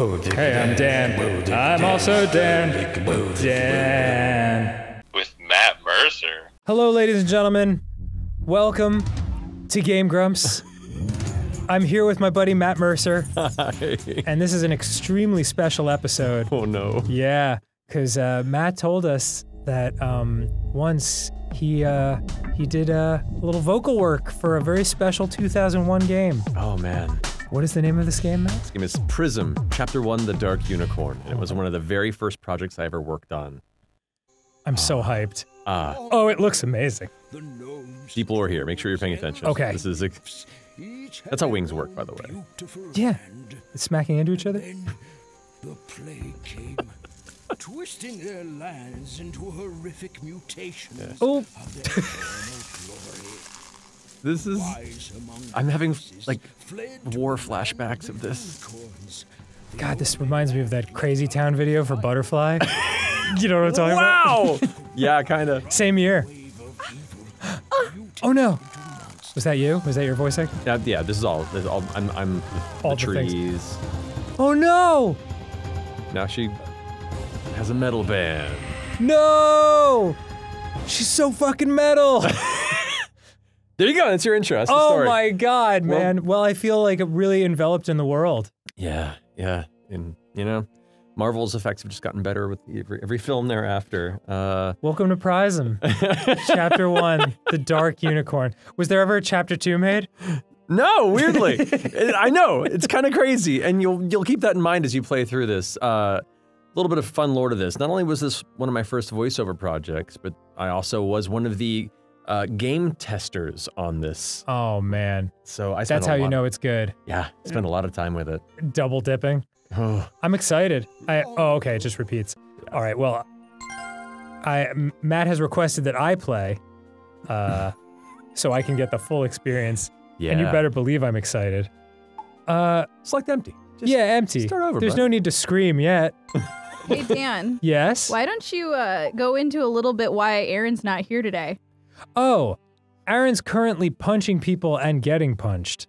Hey, I'm Dan. I'm also Dan. Dan. with Matt Mercer. Hello, ladies and gentlemen. Welcome to Game Grumps. I'm here with my buddy Matt Mercer, Hi. and this is an extremely special episode. Oh no. Yeah, because uh, Matt told us that um, once he uh, he did uh, a little vocal work for a very special 2001 game. Oh man. What is the name of this game, Matt? This game is Pryzm, Chapter 1 The Dark Unicorn. And it was one of the very first projects I ever worked on. I'm so hyped. Ah, Oh, it looks amazing. deep lore here. Make sure you're paying attention. Okay. This is. A, that's how wings work, by the way. Yeah, it's smacking into each other. The plague came, twisting their lands into horrific mutations Oh, of their eternal glory. This is. I'm having, like, war flashbacks of this. God, this reminds me of that Crazy Town video for Butterfly. you know what I'm talking about? Wow! yeah, kind of. Same year. Wave of evil Oh no. Was that you? Was that your voice acting? Yeah, yeah, this is all. This is all I'm, I'm All the the things. trees. Oh no! Now she has a metal band. No! She's so fucking metal. There you go. That's your intro. That's oh my god, Well- man. Well, I feel like really enveloped in the world. Yeah, yeah, and you know, Marvel's effects have just gotten better with every, every film thereafter. Uh, Welcome to Pryzm. chapter 1, The Dark Unicorn. Was there ever a chapter 2 made? no, weirdly, I know it's kind of crazy, and you'll you'll keep that in mind as you play through this. Uh, a little bit of fun lore to this. Not only was this one of my first voiceover projects, but I also was one of the uh, game testers on this. Oh man. So I That's a how you know it's good. Yeah, spent a lot of time with it. Double dipping. Oh, I'm excited. I oh okay, it just repeats. All right, well, I M- Matt has requested that I play, uh, so I can get the full experience. yeah. And you better believe I'm excited. Uh, select empty. Just yeah, empty. start over, There's bud. no need to scream yet. Hey Dan, Yes. why don't you uh, go into a little bit why Arin's not here today? Oh, Arin's currently punching people and getting punched.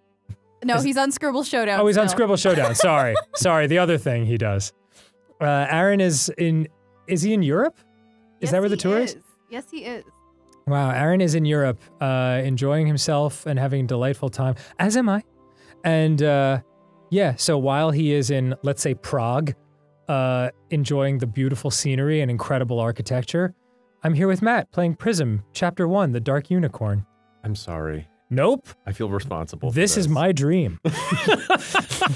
No, he's on Scribble Showdown. Oh, he's on. Scribble Showdown. Sorry, sorry. The other thing he does. Uh, Arin is in. Is he in Europe? Is Yes, that where the he tour is? is. Yes, he is. Wow, Arin is in Europe, uh, enjoying himself and having a delightful time, as am I. And uh, yeah, so while he is in, let's say, Prague, uh, enjoying the beautiful scenery and incredible architecture, I'm here with Matt playing Pryzm, Chapter 1, The Dark Unicorn. I'm sorry. Nope, I feel responsible. for this is my dream.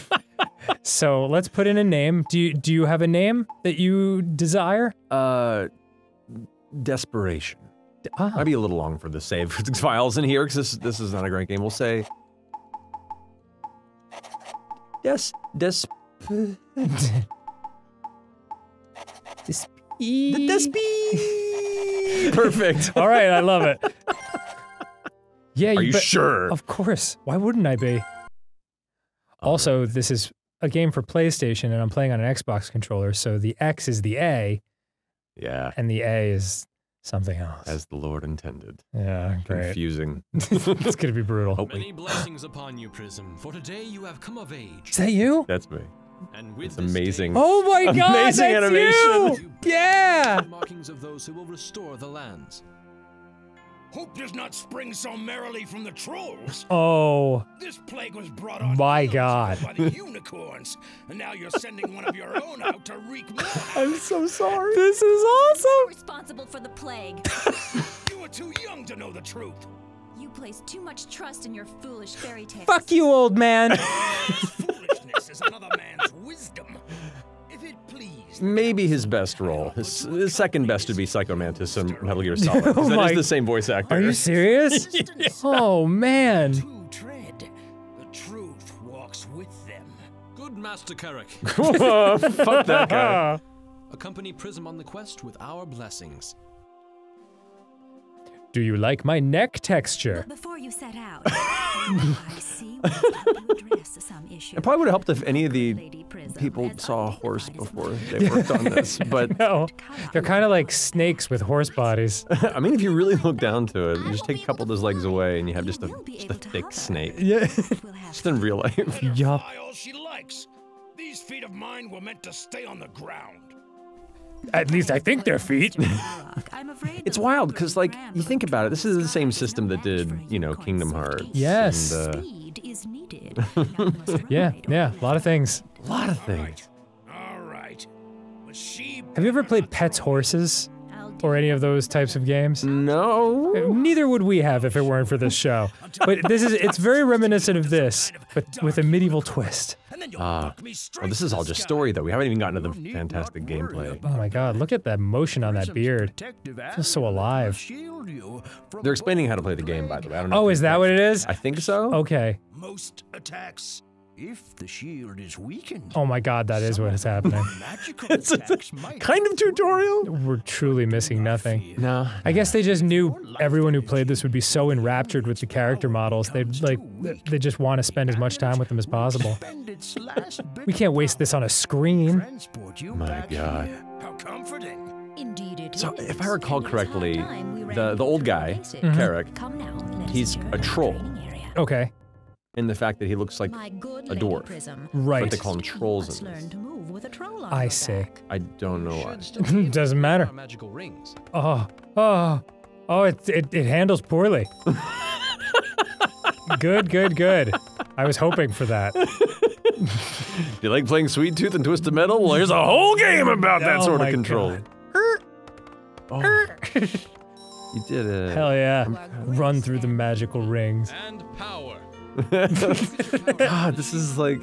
so let's put in a name. Do you, do you have a name that you desire? Uh, desperation. Ah, Might be a little long for the save files in here because this this is not a great game. We'll say. Yes, des. Despi. Perfect. All right, I love it. Yeah, Are you bet- sure? Of course. Why wouldn't I be? Also, this is a game for PlayStation, and I'm playing on an Xbox controller, so the X is the A, Yeah, and the A is something else. as the Lord intended. yeah, great. Confusing. it's gonna be brutal. Many blessings upon you, Pryzm, for today you have come of age. Is that you? that's me. And with It's this day, amazing. Oh my god, Amazing that's animation. you! Yeah. markings of those who will restore the lands. Hope does not spring so merrily from the trolls. Oh, This plague was brought on My God. by the unicorns, and now you're sending one of your own out to wreak more. I'm so sorry. this is awesome. responsible for the plague. You were too young to know the truth. You place too much trust in your foolish fairy tales. Fuck you, old man. His foolishness is another man's wisdom. If it please. Maybe his best role. His, his second best would be Psycho Mantis Psycho and Metal Gear Solid. Oh that my- is the same voice actor. Are you serious? Oh man. The truth walks with them. Good Master Carrick. Fuck that guy. Accompany Pryzm on the quest with our blessings. Do you like my neck texture? But before you set out, I see we address some issue. It probably would have helped if any of the people saw a horse before they worked on this. But No, they're kind of like snakes with horse bodies. I mean, if you really look down to it, you just take a couple of those legs away and you have just a, just a thick snake. Yeah. Just in real life. Yup. She likes. These feet of mine were meant to stay on the ground. At least I think they're feet. It's wild because, like, you think about it. This is the same system that did, you know, Kingdom Hearts. Yes. And, uh, Speed is needed. Yeah, yeah, a lot of things. a lot of things. All right. Have you ever played Pets Horses I'll do or any of those types of games? No. Neither would we have if it weren't for this show. But this is it's very reminiscent of this, but with a medieval twist. And Ah. knock Well, this is all just story, though. We haven't even gotten to the fantastic gameplay. Oh my god, look at that motion on that beard. protective Feels so alive. shield you from They're explaining how to play the game, by the way. I don't know. Oh, is that what it is? I think so. Okay. most attacks. If the shield is weakened, Oh my god, that is what is happening. It's a kind of tutorial. We're truly missing nothing. No. I guess they just knew everyone who played this would be so enraptured with the character models. They'd like they just want to spend as much time with them as possible. spend its last bit We can't waste this on a screen. My God. How comforting. Indeed it So, if I recall And it's high correctly, the- the old guy, basics. Mhm. Carrick, Come now, let us he's a troll. Okay. In the fact that he looks like a dwarf. Pryzm. Right. But they call them You trolls must in this. learn to move with a troll on I your see. I don't know why. Should still be able to Doesn't matter. Magical rings. Oh, oh, oh! It it, it handles poorly. good, good, good. I was hoping for that. Do you like playing Sweet Tooth and Twisted Metal? Well, here's a whole game about that Oh sort of control. God. Oh, you did it. Hell yeah! Run through the magical rings. And power. God, this is like.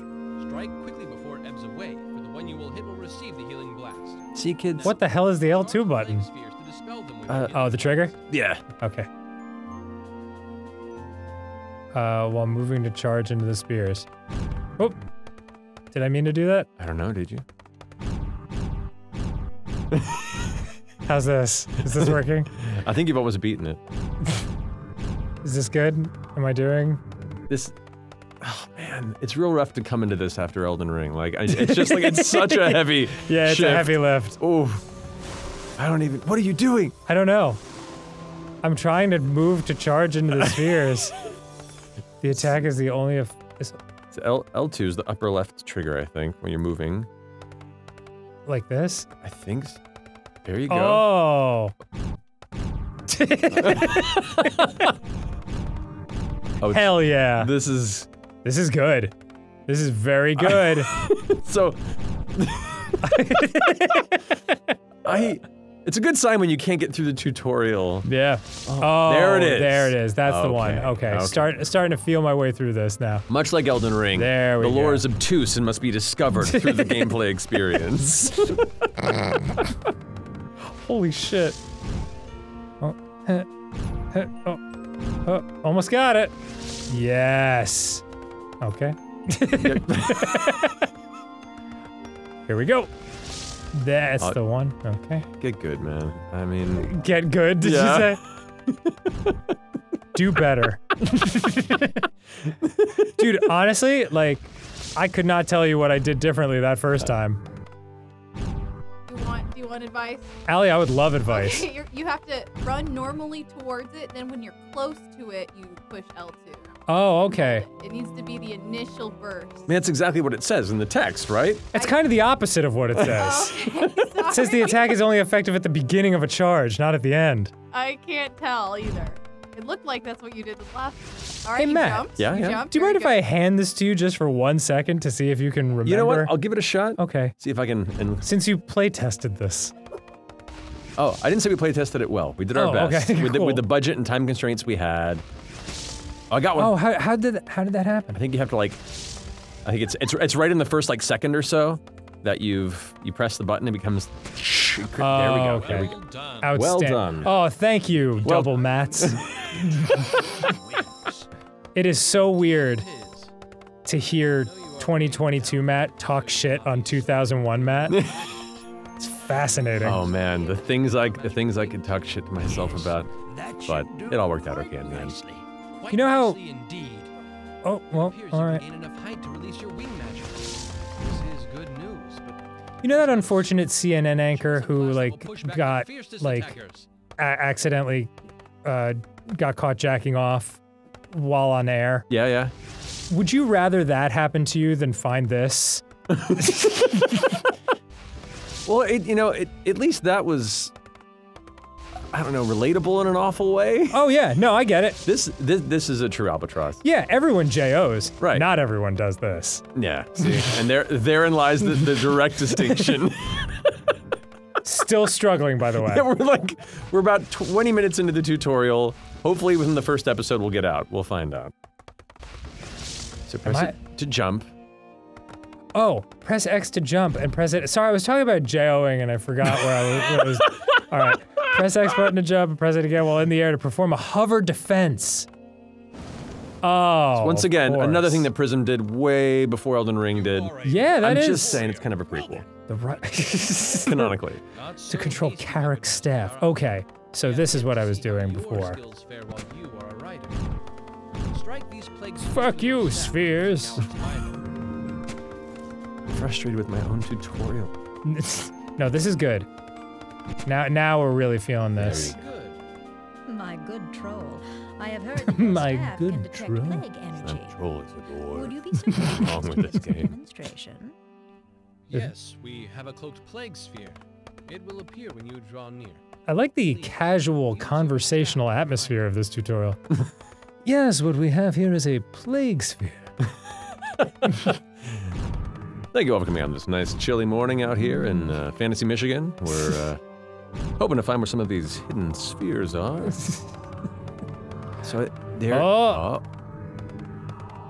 Strike quickly before it ebbs away, for the one you will hit will receive the healing blast. See, kids. What the hell is the L2 button? Flame spheres to dispel them when Uh, Oh, the trigger. Yeah. Okay. Uh, while moving to charge into the spears. Oh, did I mean to do that? I don't know. Did you? How's this? Is this working? I think you've always beaten it. Is this good? Am I doing? This. Oh man, it's real rough to come into this after Elden Ring. Like, I, it's just like it's such a heavy. Yeah, it's shift. a heavy lift. Oh. I don't even. What are you doing? I don't know. I'm trying to move to charge into the spheres. the attack is the only. Of, It's L L2 is the upper left trigger, I think, when you're moving. like this. I think. s- There you go. Oh. Oh, Hell yeah. This is This is good. This is very good. so. I. It's a good sign when you can't get through the tutorial. yeah. Oh, oh, there it is. There it is. That's the one. Okay, Okay. okay. Start starting to feel my way through this now. Much like Elden Ring, There we the lore is obtuse and must be discovered through the gameplay experience. Holy shit. Oh, heh, heh, oh, oh, almost got it. Yes. Okay. Here we go. That's Uh, the one. Okay. Get good, man. I mean, Get good, did Yeah. you say? Do better. Dude, honestly, like, I could not tell you what I did differently that first time. Do you want, do you want advice? Allie, I would love advice. Okay, you're, you have to run normally towards it, then when you're close to it, you push L2. Oh, okay. It needs to be the initial burst. I mean, that's exactly what it says in the text, right? It's kind of the opposite of what it says. Okay, It says the attack is only effective at the beginning of a charge, not at the end. I can't tell either. It looked like that's what you did this last. All right, Hey, you Matt. jumped. Yeah, you yeah. Jumped. Do you mind if Very I hand this to you just for one second to see if you can remember? You know what? I'll give it a shot. Okay. See if I can. And, Since you play tested this. oh, I didn't say we play tested it well. We did our Oh, best okay, with, the, with the budget and time constraints we had. Oh, I got one. Oh, how, how did that, how did that happen? I think you have to like. I think it's it's it's right in the first like second or so that you've you press the button. It becomes. There we go. Oh, There we okay. go. Well done. Well done. Oh, thank you, Well- double mats. it is so weird to hear 2022 Matt talk shit on 2001 Matt. it's fascinating. Oh man, the things I the things I could talk shit to myself about, but it all worked out okay in the end. You know how- Indeed. Oh, well, Appears all you right. You know that unfortunate CNN anchor who like got like a- accidentally uh, got caught jacking off while on air. Yeah, yeah. Would you rather that happen to you than find this? Well, it, you know, it, at least that was, I don't know, relatable in an awful way. Oh yeah, no, I get it. This this this is a true albatross. Yeah, everyone JOs. Right. Not everyone does this. Yeah. See, and there therein lies the, the direct distinction. Still struggling, by the way. Yeah, we're like we're about 20 minutes into the tutorial. Hopefully, within the first episode, we'll get out. We'll find out. So press it to jump. Oh, press X to jump and press it. Sorry, I was talking about JOing and I forgot where I was. Where I was. All right, press X button to jump and press it again while in the air to perform a hover defense. Oh. Once of again, another thing that Pryzm did way before Elden Ring did. Yeah, that I'm is just saying it's kind of a prequel, the right canonically. Not to control Carrick's staff. Okay, so this is what I was doing before. skills fare while you are a rider. Strike these plague Fuck you, spheres. Now it's time. Frustrated with my own tutorial. no, this is good. Now, now we're really feeling this. Good. My good troll. I have heard that your My staff good can detect troll. plague energy. Troll is a Would you be so kind as wrong to with this give us a game? demonstration? Yes, we have a cloaked plague sphere. It will appear when you draw near. I like the casual conversational atmosphere of this tutorial. yes, what we have here is a plague sphere. Thank you all for coming on this nice chilly morning out here in uh, Fantasy, Michigan. We're uh, hoping to find where some of these hidden spheres are. so there. Oh. oh.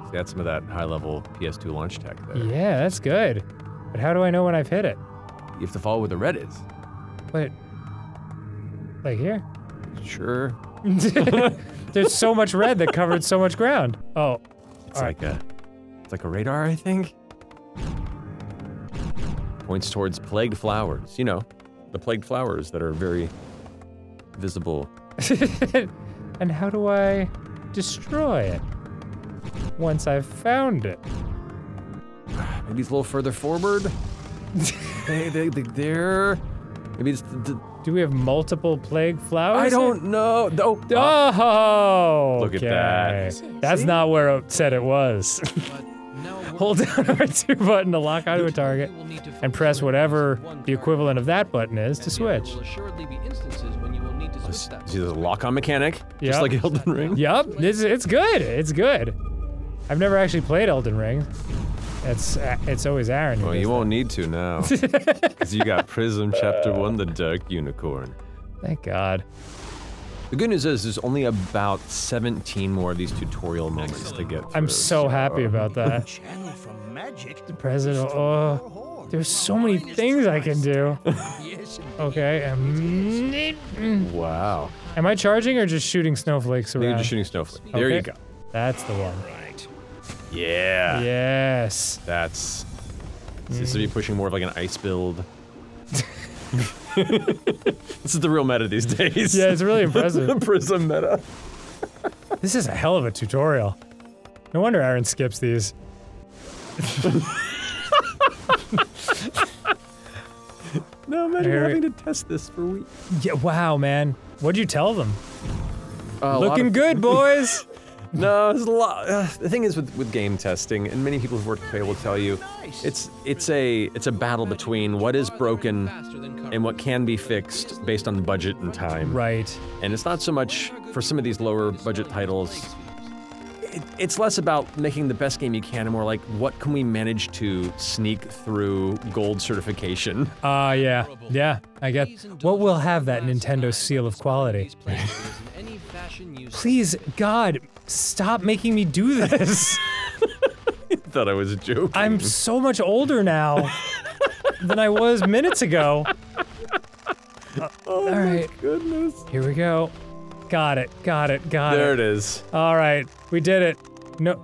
See, that's some of that high-level PS2 launch tech there. Yeah, that's good. But how do I know when I've hit it? You have to follow where the red is. Wait. Like here? Sure. There's so much red that covered so much ground. Oh, It's All right. like a, it's like a radar, I think. Points towards plagued flowers. You know, the plagued flowers that are very visible. and how do I destroy it? Once I've found it. Maybe it's a little further forward. they, they, they, there. Maybe it's. The, the, Do we have multiple plague flowers? I don't know. Oh, oh, Oh, Look at that. okay. That's not where it said it was. But now we're Hold down R2 button to lock onto a target, You will need to and press whatever the equivalent of that button is to switch. will assuredly be instances when you will need to switch see, that. see the lock-on mechanic, Yep. just like Elden Ring. Yup, it's, it's good. It's good. I've never actually played Elden Ring. It's it's always Arin. who Well, you that. won't need to now, because you got Pryzm Chapter One: The Dark Unicorn. Thank God. The good news is there's only about 17 more of these tutorial moments to get through. I'm so happy about that. Channel from magic. The president. Oh, there's so many things I can do. Okay. um, Wow. Am I charging or just shooting snowflakes around? You're just shooting snowflakes. There you go. That's the one. right. Yeah. Yes. That's. This is be pushing more of like an ice build. this is the real meta these days. Yeah, it's really impressive. the Pryzm meta. This is a hell of a tutorial. No wonder Arin skips these. No, imagine Here- having to test this for weeks. Yeah, wow, man. What'd you tell them? Uh, a lot Looking of- good, boys. No, there's a lot. Uh, the thing is with, with game testing, and many people who've worked with Play will tell you, it's it's a it's a battle between what is broken and what can be fixed based on budget and time. right. And it's not so much for some of these lower budget titles. It, it's less about making the best game you can, and more like what can we manage to sneak through gold certification. Ah, yeah. Yeah, I get. What will have that Nintendo seal of quality? Please, God, stop making me do this. I Thought I was joking. I'm so much older now than I was minutes ago. Uh, all right, goodness. here we go. Got it, got it, got There it. There it is. All right, we did it. No,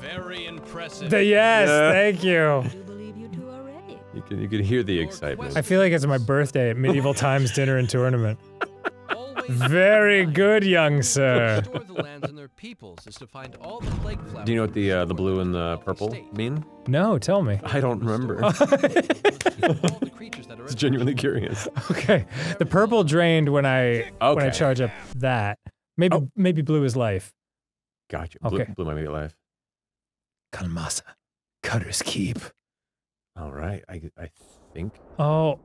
Very impressive. the yes, Yeah. thank you. I do believe you two are ready. You can you can hear the excitement. I feel like it's my birthday at Medieval Times Dinner and Tournament. Always Very good, young sir. Restore the lands and their peoples is to find all the plague flowers. Do you know what the uh, the blue and the purple mean? No, tell me. I don't remember. All the creatures that are It's genuinely curious. Okay, the purple drained when I when I charge up that. Maybe Oh. maybe blue is life. Gotcha. Blue, Okay. blue might be alive. Kalmasa, Cutter's Keep. All right, I, I think. Oh,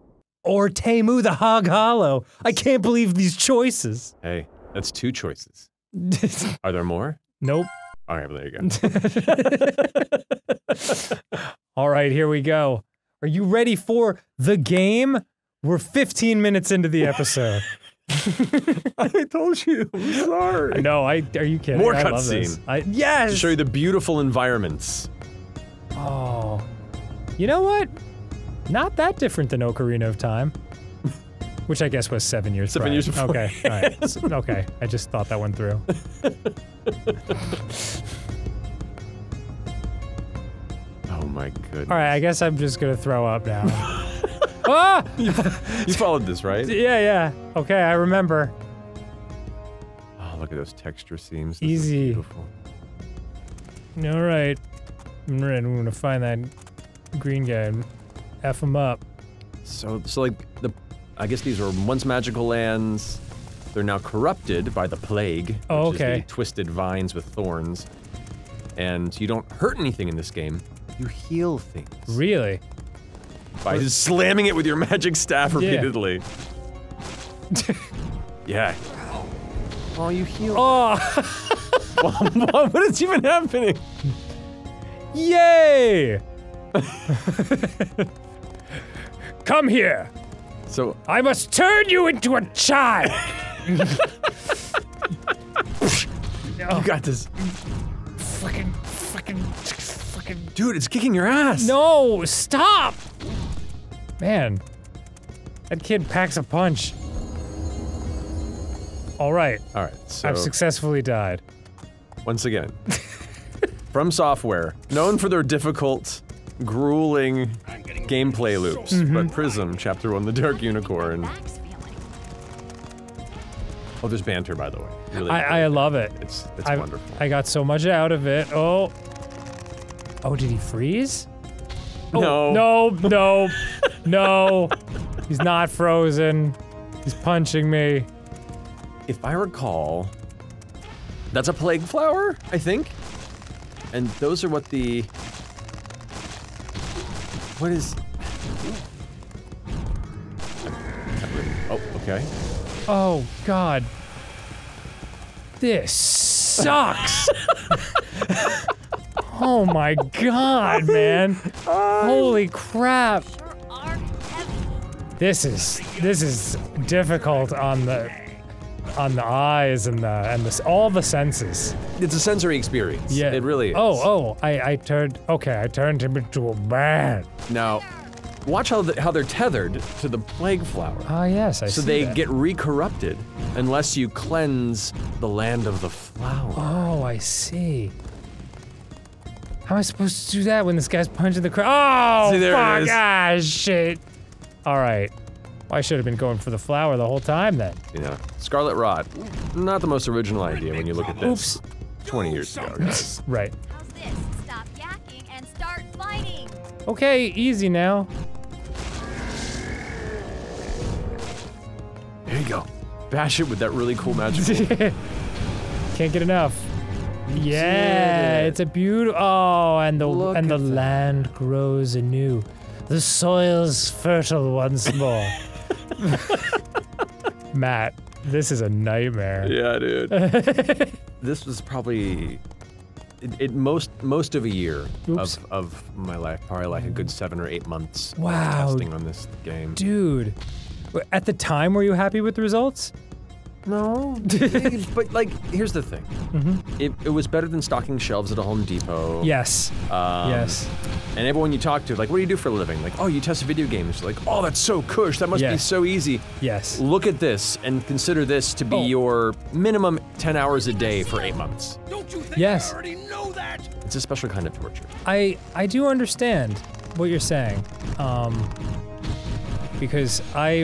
or Temu the Hog Hollow. I can't believe these choices. Hey, that's two choices. Are there more? nope. All right, well, there you go. All right, here we go. Are you ready for the game? We're 15 minutes into the episode. I told you. I'm sorry. no, I are you kidding? More I love this. cutscene. I yes. To show you the beautiful environments. Oh, you know what? Not that different than Ocarina of Time, which I guess was seven years. Seven prior. years before. Okay, all right. Okay, I just thought that one through. Oh my goodness. All right, I guess I'm just gonna throw up now. ah! You followed this, right? Yeah, yeah. Okay, I remember. Oh, look at those texture seams. This is Easy. beautiful. All right, I'm gonna find that green guy and f him up. So, so like the, I guess these were once magical lands. They're now corrupted by the plague. Oh, which is okay. the twisted vines with thorns. And you don't hurt anything in this game. You heal things Really? by slamming it with your magic staff Yeah. repeatedly. yeah. Oh, you heal. Oh, what is even happening? yay! Come here. So, I must turn you into a child. you got this. fucking, fucking, fucking. Dude, it's kicking your ass. No, stop! Man, that kid packs a punch. All right, All right. So, I've successfully died. once again, FromSoftware, known for their difficult, grueling gameplay loops, Mm-hmm. but Pryzm, Chapter 1, The Dark Unicorn. Oh, there's banter, by the way. Really, I, I love it. it's it's I, wonderful. I got so much out of it. Oh. Oh, did he freeze? no. No, no, no. He's not frozen. He's punching me. If I recall, that's a plague flower, I think. And those are what the. What is. Oh, okay. Oh, God. This sucks. oh my God, man. Holy crap. Sure are heavy. This is this is difficult on the on the eyes and the and the all the senses. It's a sensory experience. Yeah, It really is. Oh, oh, I I turned okay. I turned him into a man. Now, watch how, the, how they're tethered to the plague flower. Ah, yes, I see. so they that. get re-corrupted unless you cleanse the land of the flower. Oh, I see. How am I supposed to do that when this guy's punching the crowd? Oh, See, there it fuck! Ah, shit. All right. I should have been going for the flower the whole time then. You know, Scarlet Rod. not the most original idea when you look at this. Oops. 20 years ago, guys. Right. How's this? Stop yakking and start fighting. Okay, easy now. There you go. Bash it with that really cool magic. Can't get enough. Yeah, it. it's a beautiful. Oh, and the Look and the that. land grows anew. The soil's fertile once more. Matt, this is a nightmare. yeah, dude. this was probably it, it most most of a year Oops. of, of my life, probably like a good seven or eight months Wow. testing on this game. Dude, at the time, were you happy with the results? No, but like, here's the thing. It, it was better than stocking shelves at a Home Depot. Yes. Um, yes. And everyone you talk to, like, what do you do for a living? Like, oh, you test video games. Like, oh, that's so cush. That must be so easy. Yes. Look at this and consider this to be Oh. your minimum 10 hours a day for eight months. Don't you think Yes. I already know that? It's a special kind of torture. I I do understand what you're saying, um, because I,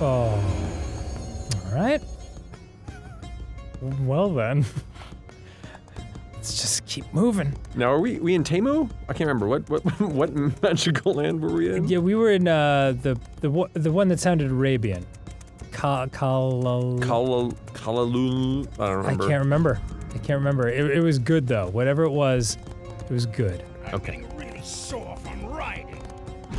oh, all right. Well then, let's just keep moving. Now, are we we in Tamu? I can't remember what what what magical land were we in? Yeah, we were in uh, the the one- the one that sounded Arabian. Ka Kala. Kala Kalalul. I don't remember. I can't remember. I can't remember. It, it was good though. Whatever it was, it was good. I'm Okay. getting really sore from riding.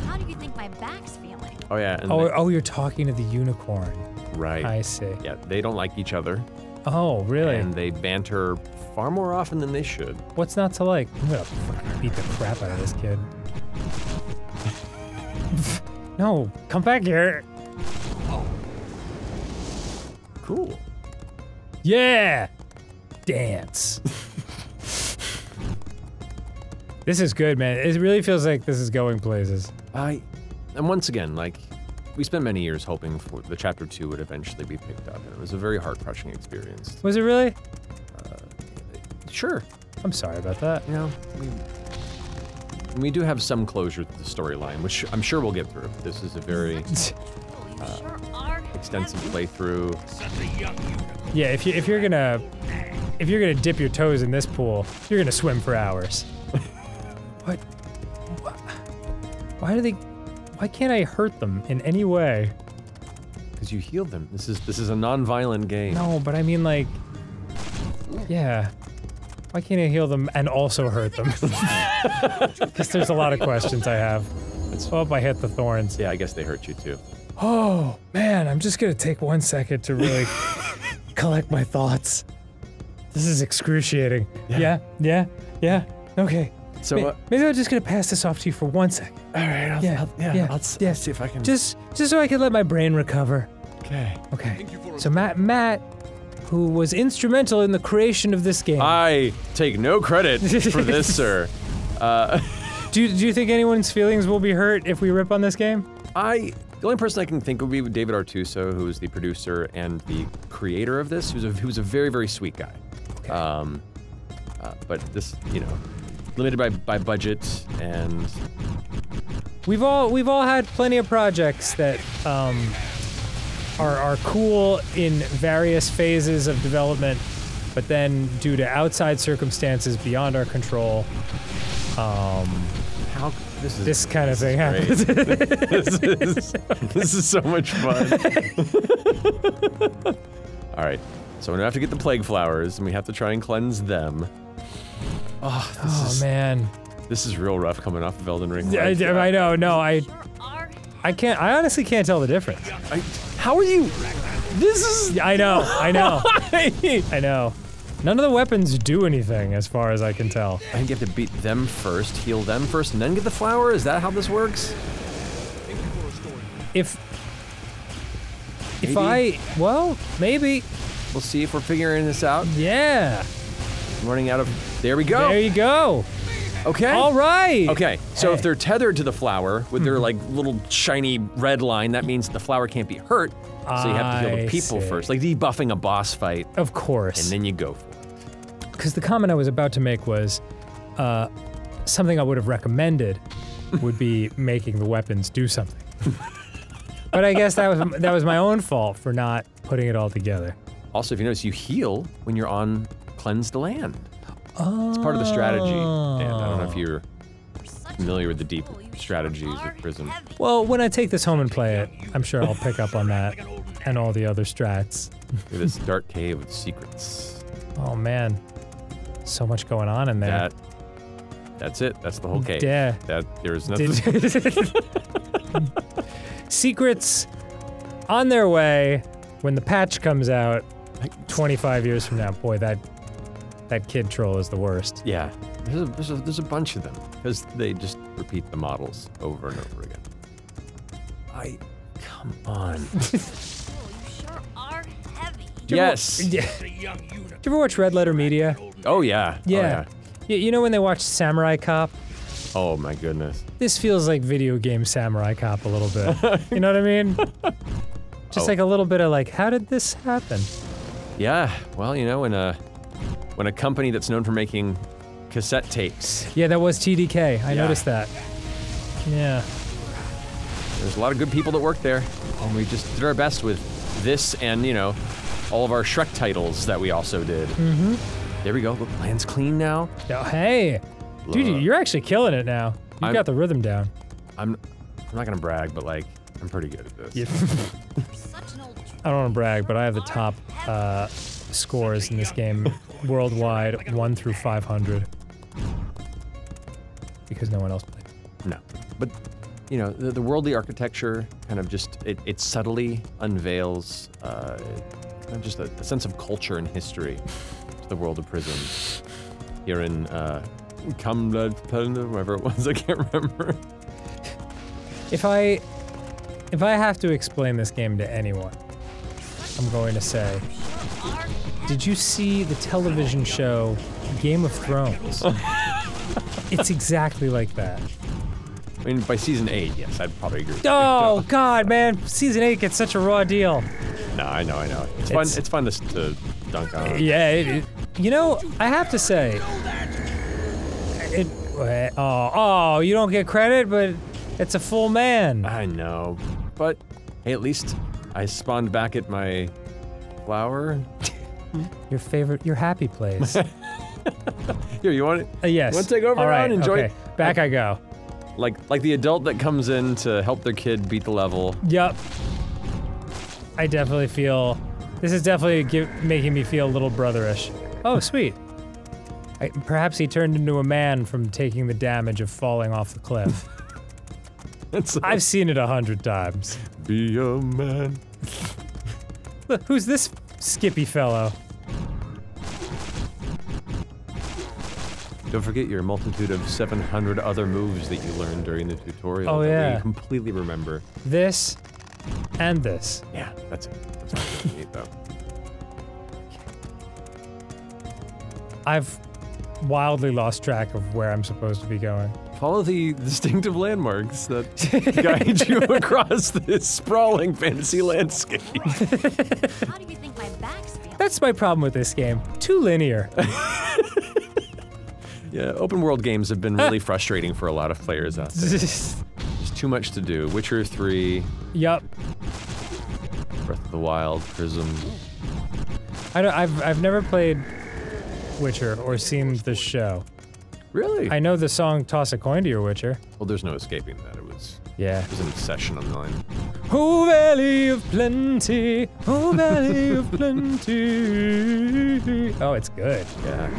How do you think my back's feeling? Oh yeah. Oh, they- oh, you're talking to the unicorn. right. I see. Yeah, they don't like each other, Oh, really? and they banter far more often than they should. What's not to like? I'm gonna fucking beat the crap out of this kid. no, come back here. Cool. Yeah! Dance. this is good, man. It really feels like this is going places. I, and once again, like, we spent many years hoping for the chapter two would eventually be picked up, and it was a very heart-crushing experience. Was it really? Uh, sure, I'm sorry about that. you know, we, we do have some closure to the storyline, which I'm sure we'll get through. This is a very are uh, extensive playthrough. Such a young unicorn. Yeah, if you if you're gonna if you're gonna dip your toes in this pool, you're gonna swim for hours. what? Wh- Why do they? Why can't I hurt them in any way? Because you healed them. This is this is a non-violent game. No, but I mean like, yeah. Why can't I heal them and also hurt them? Because there's a lot of questions I have. Let's hope oh, I hit the thorns. Yeah, I guess they hurt you too. Oh man, I'm just gonna take one second to really collect my thoughts. This is excruciating. Yeah, yeah, yeah. Okay. So, May- uh, maybe I'm just gonna pass this off to you for one second. all right, I'll, Yeah, I'll, yeah, yeah, I'll, yeah. I'll see if I can. Just, just so I can let my brain recover. okay. Okay. So Matt, Matt, who was instrumental in the creation of this game. I take no credit for this, sir. Uh, do, you, do you think anyone's feelings will be hurt if we rip on this game? I the only person I can think of would be David Artuso, who is the producer and the creator of this, who's a who's a very very sweet guy. Um, uh, but this, you know, limited by by budget and We've all we've all had plenty of projects that um, are are cool in various phases of development, but then due to outside circumstances beyond our control, um, how this is this kind of thing happens. this is this is so much fun. All right, so we have to get the plague flowers, and we have to try and cleanse them. Oh, this oh is man, this is real rough coming off of Elden Ring. I, I know. No, I I can't. I honestly can't tell the difference. I- how are you? This is. I know. I know. I know. None of the weapons do anything, as far as I can tell. I think you have to beat them first, heal them first, and then get the flower. Is that how this works? If if I well, maybe. We'll see if we're figuring this out. Yeah. I'm running out of. There we go. There you go. okay. All right. Okay, so if they're tethered to the flower with their like little shiny red line, that means the flower can't be hurt. So you have to heal the people see. first, like debuffing a boss fight, Of course. and then you go for it. Because the comment I was about to make was uh, something I would have recommended would be making the weapons do something. but I guess that was that was my own fault for not putting it all together. Also, if you notice, you heal when you're on cleansed land. It's part of the strategy. And I don't know if you're familiar with the deep fool. You sure strategies of Pryzm. Well, when I take this home and play it, I'm sure I'll pick up on that and all the other strats. This dark cave with secrets. Oh man, so much going on in there. That. That's it. That's the whole cave. Yeah. That there's nothing. Secrets on their way when the patch comes out 25 years from now. Boy, that that kid troll is the worst. Yeah, there's a, there's a, there's a bunch of them because they just repeat the models over and over again. I, come on. Oh, you sure are heavy. yes. Yeah. A young unicorn. Did you ever watch Red Letter Media? Oh yeah. Oh, Yeah. Y- You know when they watch Samurai Cop? Oh my goodness. This feels like video game Samurai Cop a little bit. you know what I mean? Just Oh. like a little bit of like, how did this happen? Yeah. Well, you know, when a when a company that's known for making cassette tapes, Yeah, that was TDK. I Yeah. noticed that. Yeah. there's a lot of good people that work there, and we just did our best with this and you know all of our Shrek titles that we also did. Mm-hmm. There we go. Look, land's clean now. Oh, hey. Dude, you're actually killing it now. You've I'm- got the rhythm down. I'm I'm not gonna brag, but like I'm pretty good at this. Yeah. Such an old I don't want to brag, but I have the top uh, scores in this game worldwide, 1 through 500. Because no one else played. No, but you know, the, the worldly architecture kind of just it, it subtly unveils uh, just a, a sense of culture and history to the world of Pryzm. Here in uh, Camblad, wherever it was, I can't remember. If I if I have to explain this game to anyone, I'm going to say, did you see the television show Game of Thrones? it's exactly like that. I mean, by season eight, yes, I'd probably agree. Oh God, man! Season eight gets such a raw deal. No, I know, I know. It's, fun. It's- It's fun to, to dunk on. Yeah, it, it- you know, I have to say, it. Oh, oh, you don't get credit, but it's a full man. I know, but hey, at least I spawned back at my flower. Your favorite, your happy place. uh, Here, you want it? yes. Wanna take over, All right? Enjoy- Okay. Back I go. Like, like the adult that comes in to help their kid beat the level. Yup. I definitely feel. This is definitely give, making me feel a little brotherish. Oh, sweet. I, perhaps he turned into a man from taking the damage of falling off the cliff. It's I've seen it a hundred times. be a man. Look, who's this skippy fellow? Don't forget your multitude of 700 other moves that you learned during the tutorial. Oh, that yeah. We completely remember. This and this. Yeah, that's it. That's all you need, though. I've wildly lost track of where I'm supposed to be going. Follow the distinctive landmarks that guide you across this sprawling fantasy landscape. How do you think my back's feeling? That's my problem with this game. Too linear. Yeah, open world games have been really frustrating for a lot of players out there. There's too much to do. Witcher 3, yup. Breath of the Wild, Pryzm. I don't, I've I've never played Witcher or seen the show. Really? I know the song "Toss a Coin to Your Witcher." well, there's no escaping that. It was Yeah. it was an obsession online. Oh valley of plenty, oh valley of plenty. Oh, it's good. Yeah.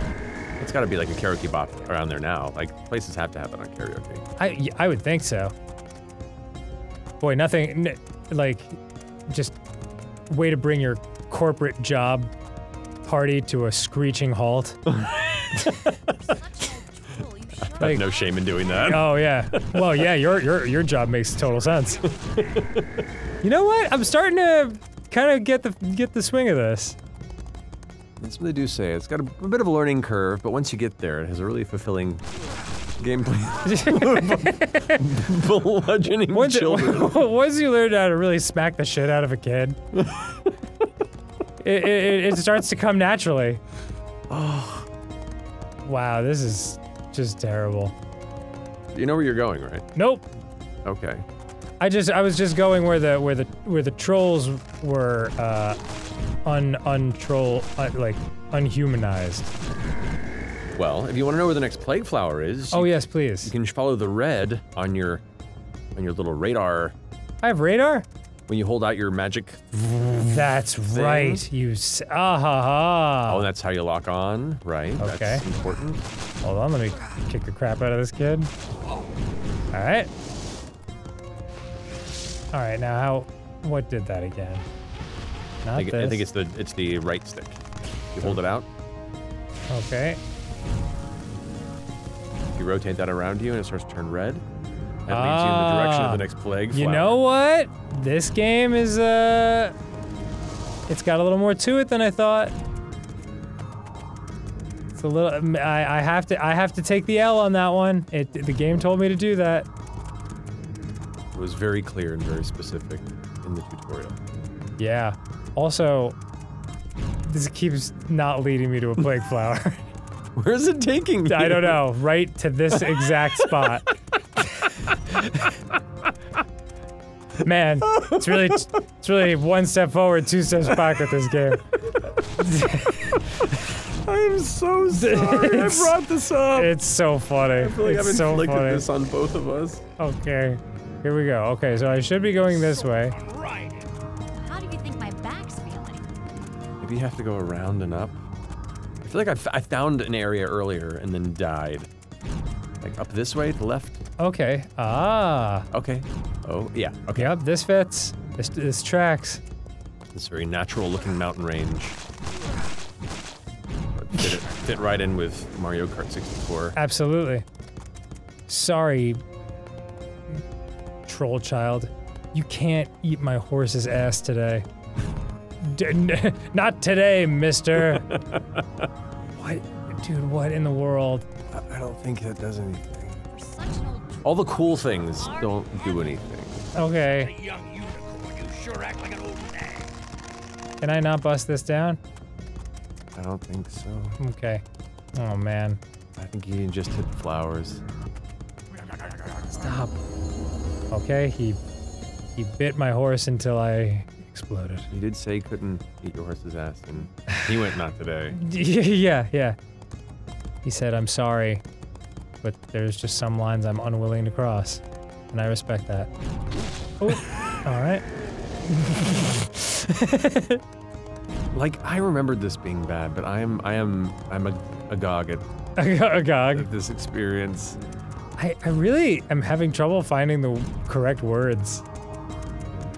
It's got to be like a karaoke bop around there now. Like places have to have it on karaoke. I I would think so. Boy, nothing n- like just way to bring your corporate job party to a screeching halt. Like- no shame in doing that. Oh yeah. Well, yeah, your your your job makes total sense. you know what? I'm starting to kind of get the get the swing of this. That's what they do say. It's got a, a bit of a learning curve, but once you get there, it has a really fulfilling gameplay. Bludgeoning Once, children. once you learn how to really smack the shit out of a kid, it, it, it starts to come naturally. Oh. Wow, this is just terrible. You know where you're going, right? Nope. Okay. I just I was just going where the where the where the trolls were uh un untroll uh, like unhumanized. Well, if you want to know where the next plague flower is, Oh yes, please. you can follow the red on your on your little radar I have radar. when you hold out your magic. That's right. You s- ah ha ha. Oh, that's how you lock on, right? Okay. That's important. Hold on, let me kick the crap out of this kid. All right. All right, now how? What did that again? Not I think. I think it's the it's the right stick. You hold it out. okay. You rotate that around you, and it starts to turn red. That leads you in the direction of Ah. the next plague. You know what? This game is uh, it's got a little more to it than I thought. It's a little. um, I I have to I have to take the L on that one. It the game told me to do that. It was very clear and very specific in the tutorial. Yeah. Also, this keeps not leading me to a plague flower. Where is it taking you? I don't know. Right to this exact spot. Man, it's really it's really one step forward, two steps back with this game. I'm so sorry. I brought this up. It's so funny. I feel like it's I've so inflicted funny. this on both of us. Okay. Here we go. Okay, so I should be going this way. How Maybe you have to go around and up. I feel like I found an area earlier and then died. Like up this way, to the left. Okay. Ah. Okay. Oh yeah. Okay. Yep, this fits. This, this tracks. This very natural looking mountain range. Fit, it, fit right in with Mario Kart 64. Absolutely. Sorry, troll child. You can't eat my horse's ass today. D- n- not today, mister. what? Dude, what in the world? I, I don't think that does anything. For such an old All the cool things don't do anything. Okay. A young unicorn, you sure act like an old nag. Can I not bust this down? I don't think so. Okay. Oh, man. I think you can just hit the flowers. Stop. Okay, he he bit my horse until I exploded. You did say you couldn't eat your horse's ass, and he went not today. yeah, yeah. He said, I'm sorry, but there's just some lines I'm unwilling to cross. And I respect that. Oh, all right. Like I remembered this being bad, but I am I am I'm a, agog at, Agog. at this experience. I, I really am having trouble finding the correct words.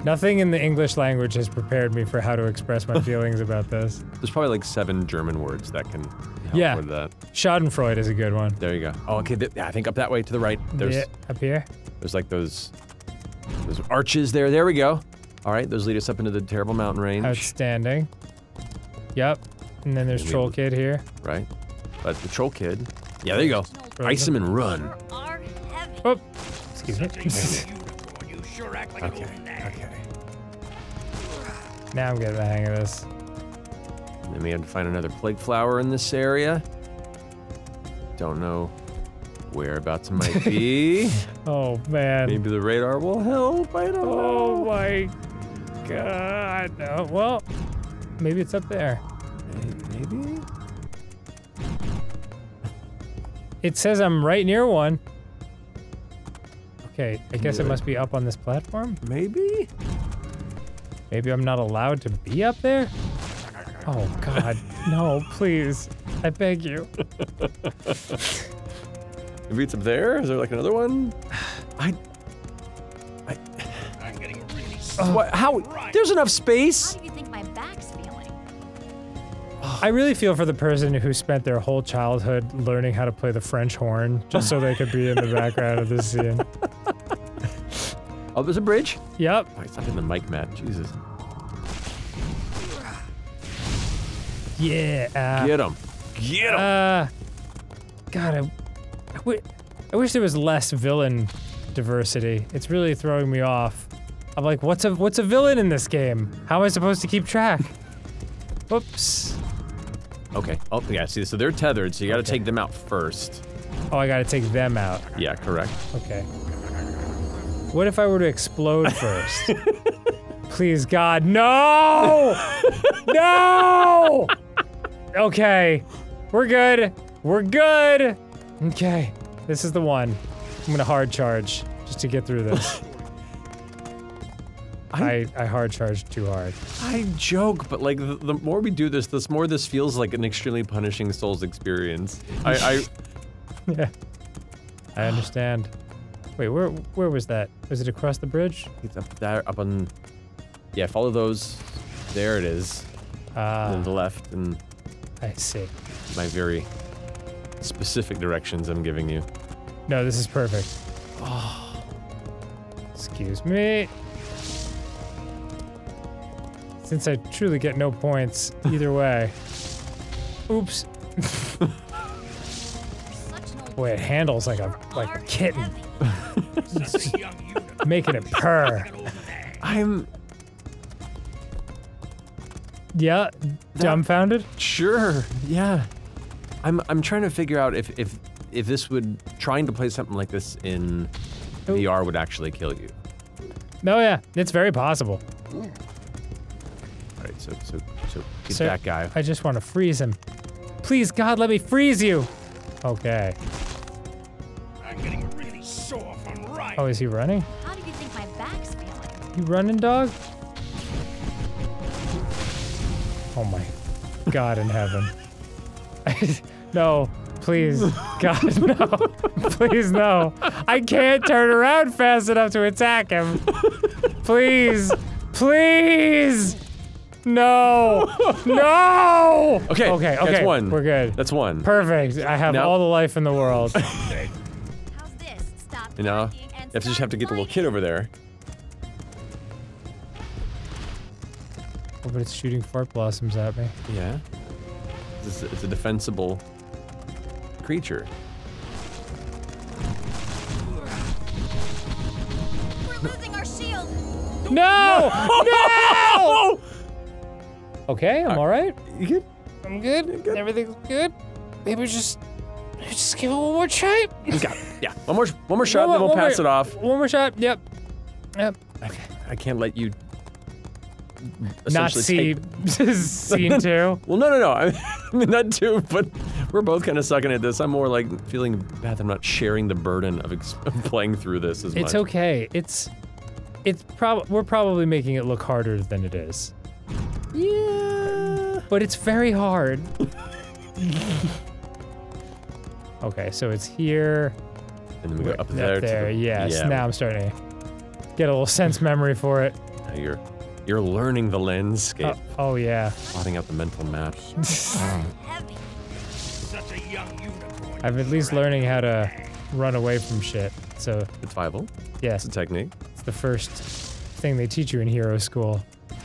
Nothing in the English language has prepared me for how to express my feelings about this. There's probably like seven German words that can help Yeah. with that. Schadenfreude is a good one. There you go. Oh, okay. Th- yeah, I think up that way to the right. There's Yeah, up here. there's like those those arches there. There we go. All right, those lead us up into the terrible mountain range, Outstanding. Yep. And then there's We- Troll Kid here. right? But the troll kid. Yeah, there you go. Frozen. Ice him and run. are. Oh, excuse me. Such a now I'm getting the hang of this. Then we have to find another plague flower in this area. Don't know whereabouts it might be. Oh man. Maybe the radar will help. I don't Oh know. my god. Well, maybe it's up there. Maybe. It says I'm right near one. Okay, I guess it must be up on this platform. Maybe. Maybe I'm not allowed to be up there? Oh god, no, please. I beg you. Maybe it's up there. Is there like another one? I. I... I'm getting really what? How? There's enough How space. do you think my back's feeling? I really feel for the person who spent their whole childhood learning how to play the French horn just so they could be in the background of this scene. Oh, there's a bridge. Yep. Oh, it's not in the mic mat. Jesus. Yeah. Uh, Get him. Get him. Uh, God, I, I, wi- I wish there was less villain diversity. It's really throwing me off. I'm like, what's a what's a villain in this game? How am I supposed to keep track? Whoops. okay. Oh, yeah. See, so they're tethered, so you got to Okay. take them out first. Oh, I gotta take them out. Yeah, correct. Okay. What if I were to explode first? Please, God, no! no! Okay, we're good. We're good. Okay, this is the one. I'm gonna hard charge just to get through this. I, I hard charged too hard. I joke, but like the, the more we do this, the more this feels like an extremely punishing Souls experience. I, I Yeah, I understand. Wait, where where was that? Was it across the bridge? it's up there, up on. Yeah, follow those. There it is. And Ah, then the left, and I see. my very specific directions I'm giving you. No, this is perfect. Oh. Excuse me. Since I truly get no points either way. Oops. Such an old Boy, it handles like a like a kitten, making it purr. like an old nag. I'm Yeah, dumbfounded. sure. Yeah. I'm I'm trying to figure out if if if this would trying to play something like this in Ooh. VR would actually kill you. Oh yeah, it's very possible. All right, so so so get Sir, that guy. I just want to freeze him. Please, God, let me freeze you. Okay. From. Oh, is he running? How do you think my back's feeling? You running, dog? Oh my God in heaven. no, Please, God, no. Please, no. I can't turn around fast enough to attack him. Please, please. No, no. Okay, okay, Okay. that's okay. one. We're good. That's one. Perfect. I have Now- all the life in the world. How's this? Stop You know, talking you have to just have to get the little kid over there. Oh, but it's shooting fart blossoms at me. Yeah. It's, it's a defensible creature. We're losing our shield. No! No! Okay, I'm uh, all right. You good? I'm good. Everything's good. Maybe just, just give it one more try. You got it. Yeah. One more, one more shot, One then we'll pass more- it off. One more shot. Yep. Yep. I can't let you. Not see scene two. Well, no, no, no. I mean, that too, but we're both kind of sucking at this. I'm more like feeling bad I'm not sharing the burden of, of playing through this as It's much. okay. It's, it's prob. We're probably making it look harder than it is. Yeah. But it's very hard. okay, so it's here. And then we go up Up there. the- yes. Yeah. Now I'm starting to get a little sense memory for it. now you're you're learning the landscape, Uh, oh yeah. plotting out the mental map. Such a young unicorn. I'm at least learning how to run away from shit. So It's viable. yes, It's a technique. it's the first thing they teach you in hero school.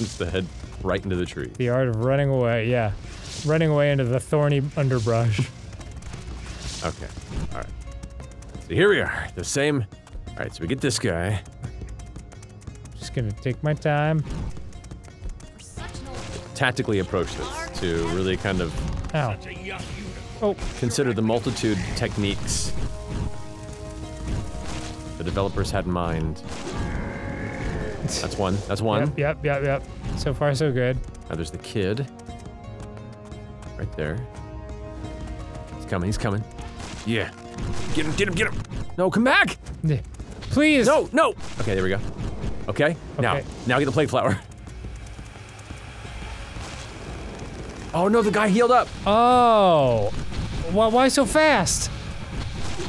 It's the head right into the tree. The art of running away. Yeah, running away into the thorny underbrush. Okay. All right. So here we are. The same. All right. So we get this guy. Just gonna take my time. For such an old Tactically approach this to really kind of Ow. Such a young unicorn. Oh, consider the multitude techniques the developers had in mind. That's one. That's one. Yep, yep, yep, yep. So far, so good. Now there's the kid. Right there. He's coming. He's coming. Yeah. Get him. Get him. Get him. No, come back. Please. No, no. Okay, there we go. Okay. Now, Okay. now get the plague flower. Oh no, the guy healed up. Oh. Why, why so fast?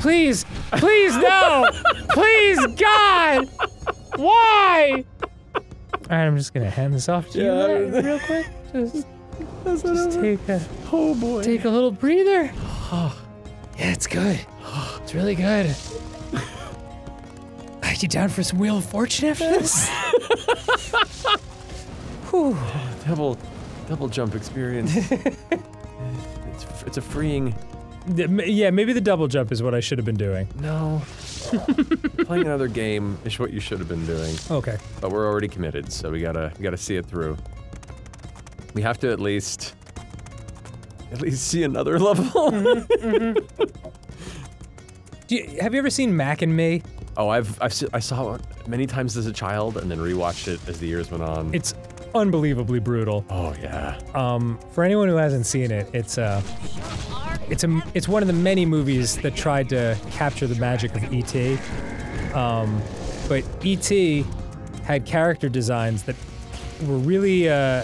Please, please, no! please, God! Why? All right, I'm just gonna hand this off to you Yeah, right- real quick. Just, just take a Oh boy. take a little breather. Oh, Yeah, it's good. It's really good. Are you down for some Wheel of Fortune after this? Whew. double, double jump experience. it's, it's a freeing. Yeah, maybe the double jump is what I should have been doing. No. Playing another game is what you should have been doing, Okay. but we're already committed, so we gotta we gotta see it through. We have to at least at least see another level. Do mm-hmm, mm-hmm. You, have you ever seen Mac and Me? oh, I've I've I saw it many times as a child, and then rewatched it as the years went on. It's unbelievably brutal. oh yeah. Um, for anyone who hasn't seen it, it's uh, it's a it's one of the many movies that tried to capture the magic of E.T. Um, but E.T. had character designs that were really uh,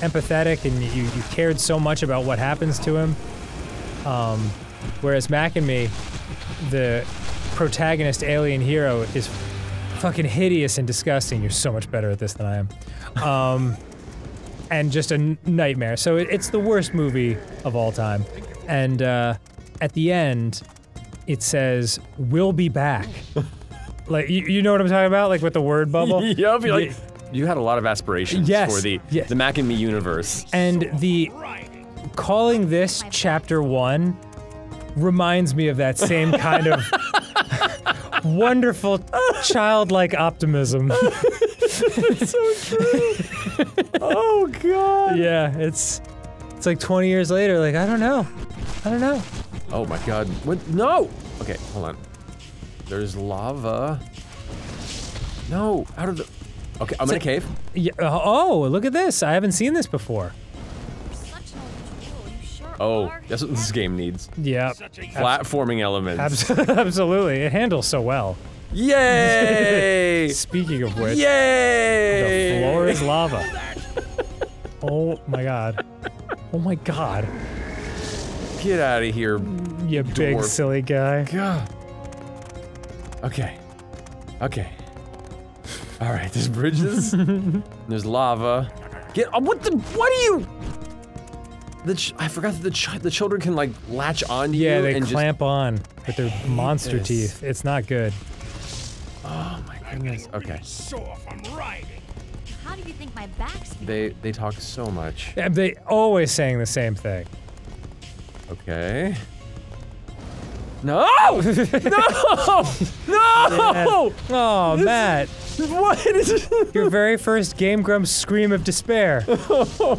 empathetic, and you, you cared so much about what happens to him. Um, whereas Mac and Me, the protagonist alien hero, is fucking hideous and disgusting. You're so much better at this than I am. Um, and just a nightmare. So it, it's the worst movie of all time. And uh, at the end, it says, "We'll be back." like you, you know what I'm talking about, like with the word bubble. Yep. You're like, Yeah. you had a lot of aspirations Yes, for the yes. the Mac and Me universe. And the calling this chapter one reminds me of that same kind of wonderful childlike optimism. oh god. yeah, it's it's like 20 years later. Like I don't know, I don't know. Oh my god. What? No! Okay, hold on. There's lava. No, out of the. Okay, I'm in a cave. Yeah, uh, oh, look at this! I haven't seen this before. Oh, that's what this game needs. Yeah, Such a young Platforming elements. abs- absolutely. It handles so well. Yay! Speaking of which, Yay! the floor is lava. Oh my god. Oh my god. Get out of here. You big silly guy. God. Okay. Okay. All right. There's bridges. there's lava. Get. Oh, what the? What are you? The ch- I forgot that the ch- the children can like latch onto Yeah, you they and clamp on with their monster this. teeth. It's not good. Oh my goodness. Okay. Sore from riding. How do you think my back's feeling? They they talk so much. And They always saying the same thing. Okay. No! no! No! Oh, Matt, What is it? your very first Game Grumps scream of despair.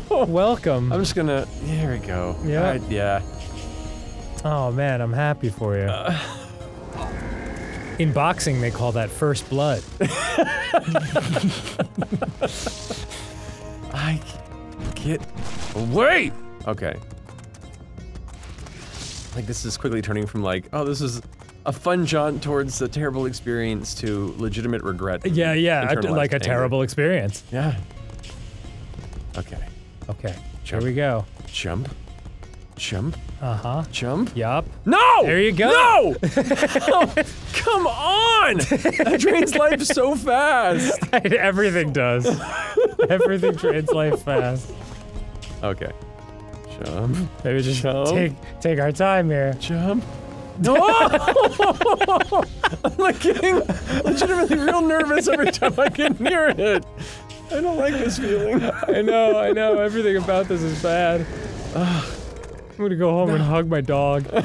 Welcome. I'm just gonna. Here we go. Yeah. I- yeah. Oh man, I'm happy for you. Uh. In boxing, they call that first blood. I get away. Okay. Like this is quickly turning from like, oh, this is a fun jaunt towards a terrible experience to legitimate regret. Yeah, yeah, like a anger. terrible experience. Yeah. Okay. Okay, here we go. Jump. Jump. Uh huh. Jump. Yup. No! There you go. No! Come on! That drains life so fast. Everything does. Everything drains life fast. Okay. Jump. Maybe just Jump. take take our time here. Jump. No! I'm like getting legitimately real nervous every time I get near it. I don't like this feeling. I know, I know. Everything about this is bad. I'm gonna go home and hug my dog.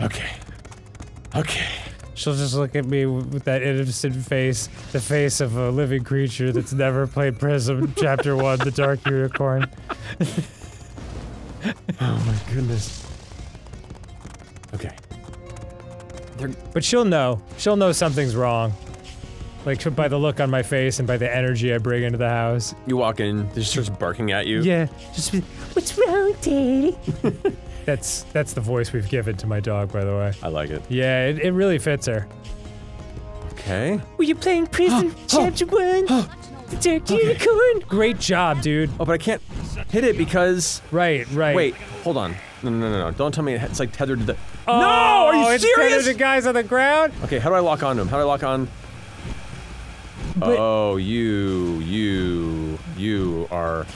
Okay. Okay. She'll just look at me with that innocent face, the face of a living creature that's never played Pryzm Chapter 1, The Dark Unicorn. Oh my goodness. Okay. But she'll know. She'll know something's wrong. Like, by the look on my face and by the energy I bring into the house. You walk in, just starts barking at you. Yeah, just be, what's wrong, Daddy? that's that's the voice we've given to my dog, by the way. I like it. Yeah, it, it really fits her. Okay. Were you playing Prison Chapter 1? The Dark Unicorn? Great job, dude. Oh, but I can't hit it because. Right, right. Wait, hold on. No, no, no, no. Don't tell me it's like tethered to the. Oh, no! Are you it's serious? tethered to guys on the ground? Okay, how do I lock onto him? How do I lock on? But- oh, you, you, you are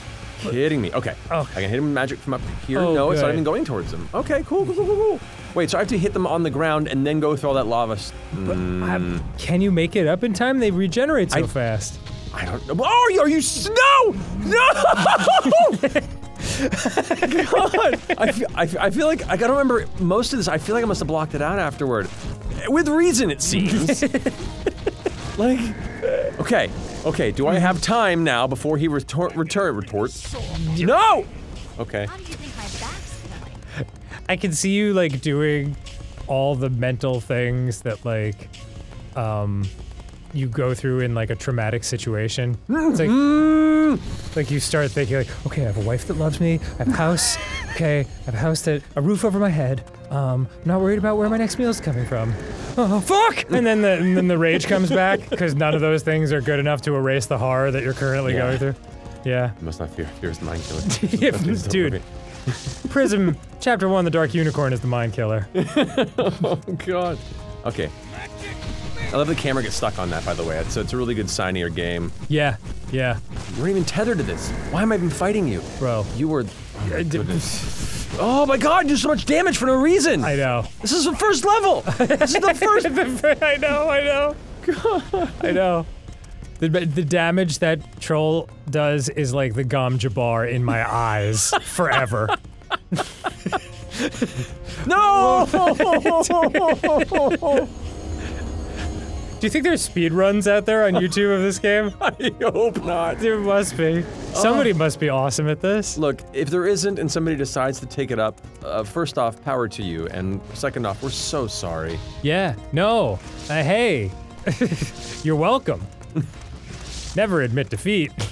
kidding me. Okay. Oh. I can hit him magic from up here. Oh, no, it's not even going towards him. Okay, cool, cool, cool, cool, cool. Wait, so I have to hit them on the ground and then go through all that lava. s- Mm, I'm- Can you make it up in time? They regenerate so I- fast. I don't know. Oh, are you? Are you? No! No! God, I feel, I, feel, I feel like I gotta remember most of this. I feel like I must have blocked it out afterward, with reason it seems. like, okay, okay. Do I have time now before he retor- return retorts? No. Okay. How do you my back's? I can see you like doing all the mental things that like um you go through in like a traumatic situation. It's like like you start thinking like, okay, I have a wife that loves me, I have a house, okay, I have a house that a roof over my head. Um, I'm not worried about where my next meal is coming from. Oh fuck! And then the and then the rage comes back because none of those things are good enough to erase the horror that you're currently Yeah. going through. Yeah. You must not fear. Fear is the mind killer. Yeah, That's what it's dude. Pryzm Chapter One: The Dark Unicorn is the mind killer. Oh God. Okay. I love the camera gets stuck on that. By the way, it's, it's a really good sign of your game. Yeah, yeah, You weren't even tethered to this. Why am I even fighting you? bro. You were. I d- Oh my god, you do so much damage for no reason! I know. this is the first level! This is the first. I know, I know. God. I know. The, the damage that troll does is like the gom jabbar in my eyes forever. no! Do you think there's speed runs out there on YouTube of this game? I hope not. There must be. Somebody must be awesome at this. Look, if there isn't and somebody decides to take it up, uh, first off, power to you, and second off, we're so sorry. Yeah. No. Uh, hey. You're welcome. Never admit defeat.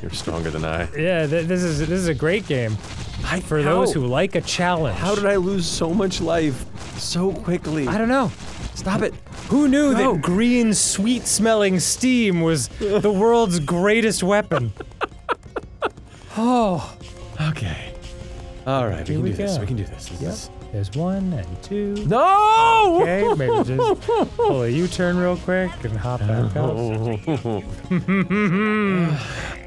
You're stronger than I. yeah, th- this is this is a great game I for those who like a challenge. How did I lose so much life so quickly? I don't know. Stop it. Who knew No. that green, sweet smelling steam was the world's greatest weapon? Oh, Okay. All right, we can we do this. We can do this. This Yep. is- there's one and two. No! Okay, maybe just pull a U-turn real quick and hop back up.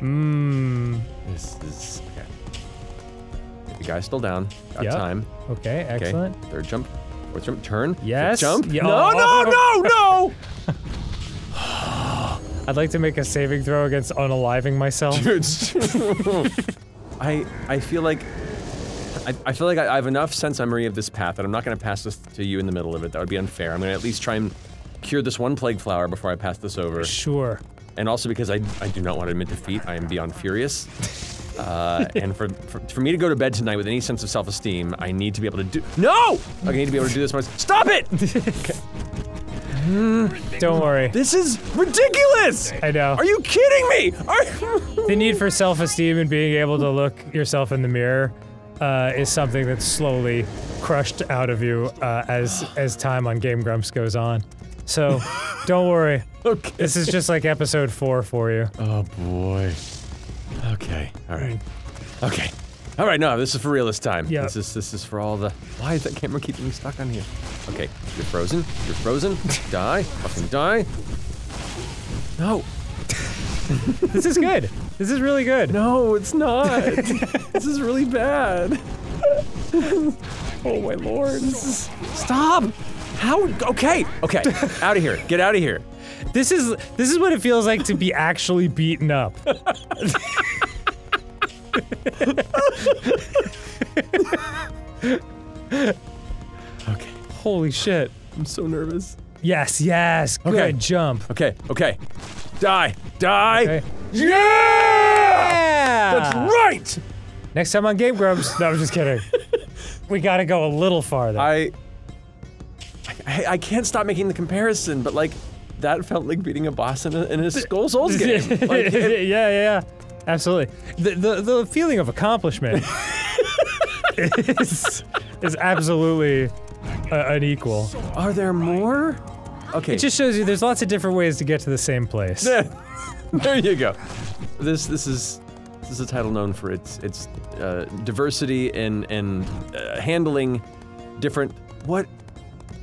Mmm. this is okay. The guy's still down. Got Yep. time. Okay, Okay. excellent. Third jump. Jump. Turn. Yes. Jump. Yeah. No, oh, no, oh, no, oh. no! I'd like to make a saving throw against unaliving myself. Dude, I I feel like I, I feel like I, I have enough sense memory of this path that I'm not going to pass this to you in the middle of it. That would be unfair. I'm going to at least try and cure this one plague flower before I pass this over. Sure. And also because I, I do not want to admit defeat, I am beyond furious. Uh, and for, for for me to go to bed tonight with any sense of self-esteem, I need to be able to do no. I need to be able to do this. Myself. Stop it! Don't worry. This is ridiculous. I know. Are you kidding me? Are the need for self-esteem and being able to look yourself in the mirror uh, is something that's slowly crushed out of you uh, as as time on Game Grumps goes on. So, don't worry. okay. This is just like episode four for you. Oh boy. Okay. All right. Mm. Okay. All right. No, this is for real this time. Yeah. This is this is for all the. Why is that camera keeping me stuck on here? Okay. You're frozen. You're frozen. die. Fucking die. No. This is good. This is really good. No, it's not. this is really bad. oh my lord. This is. Stop. How? Okay. Okay. out of here. Get out of here. This is this is what it feels like to be actually beaten up. Okay. Holy shit. I'm so nervous. Yes, yes. Good Okay. jump. Okay. Okay. Die. Die. Okay. Yeah. Yeah! That's right. Next time on Game Grumps. No, I'm just kidding. we gotta go a little farther. I, I, I can't stop making the comparison, but like, that felt like beating a boss in a, in a Skull Souls game. Like, yeah, it- yeah, yeah. Absolutely. The, the the feeling of accomplishment is is absolutely uh, unequal. are there more? Okay. It just shows you there's lots of different ways to get to the same place. there you go. This this is this is a title known for its its uh, diversity and and uh, handling different what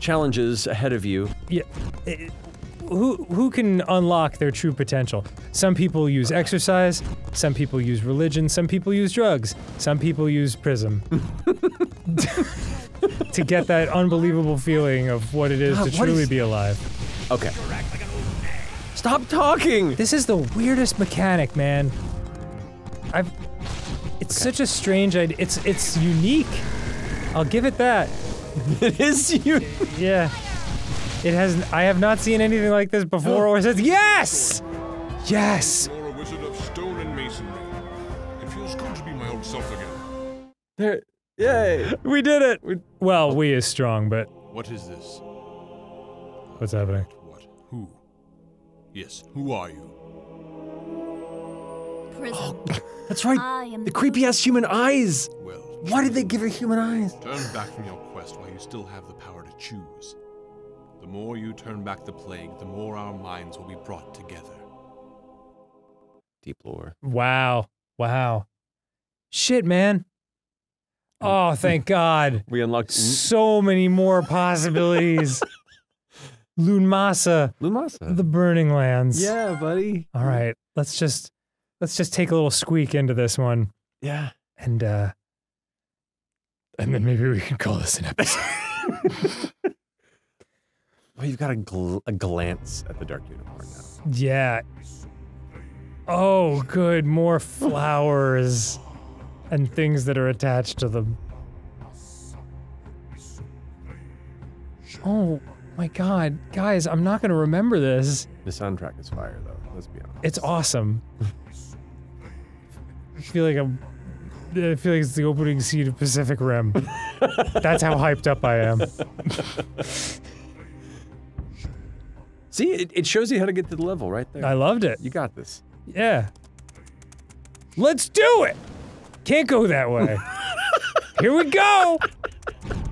challenges ahead of you. Yeah. it- who who can unlock their true potential? Some people use exercise, some people use religion, some people use drugs, some people use Pryzm. to get that unbelievable feeling of what it is God, to truly is- be alive. Okay. Stop talking. This is the weirdest mechanic, man. I've it's such a strange idea. It's it's unique. I'll give it that. It is you. Yeah. It has I have not seen anything like this before or since. Yes! Yes! You're a wizard of stone and masonry. It feels good to be my old self again. There. Yay. We did it. Well, we is strong, but What is this? what's happening? What? Who? Yes, who are you? Pryzm. Oh, that's right. The creepy ass human eyes. Well, Why did they give her human eyes? turn back from your quest while you still have the power to choose. The more you turn back the plague, the more our minds will be brought together. Deep lore. Wow. Wow. Shit, man. Oh, thank God. We unlocked So many more possibilities. Lunmasa, Lumasa. the Burning Lands. yeah, buddy. All right, let's just let's just take a little squeak into this one, Yeah. and uh, and then maybe we can call this an episode. Well, you've got a, gl- a glance at the Dark Unicorn now. yeah. Oh, good, more flowers and things that are attached to them. Oh my God, guys, I'm not gonna remember this. The soundtrack is fire, though. Let's be honest. It's awesome. I feel like I'm. I feel like it's the opening scene of Pacific Rim. That's how hyped up I am. See, it, it shows you how to get to the level right there. I loved it. you got this. Yeah. Let's do it. Can't go that way. Here we go.